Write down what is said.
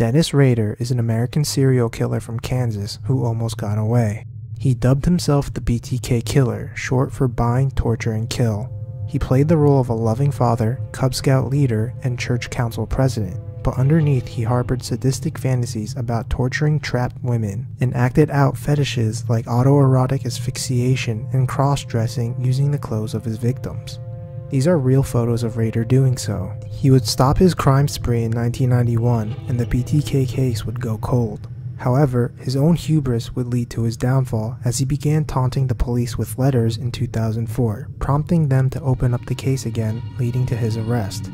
Dennis Rader is an American serial killer from Kansas who almost got away. He dubbed himself the BTK Killer, short for Bind, Torture, and Kill. He played the role of a loving father, Cub Scout leader, and church council president, but underneath he harbored sadistic fantasies about torturing trapped women and acted out fetishes like autoerotic asphyxiation and cross dressing using the clothes of his victims. These are real photos of Rader doing so. He would stop his crime spree in 1991 and the BTK case would go cold. However, his own hubris would lead to his downfall as he began taunting the police with letters in 2004, prompting them to open up the case again, leading to his arrest.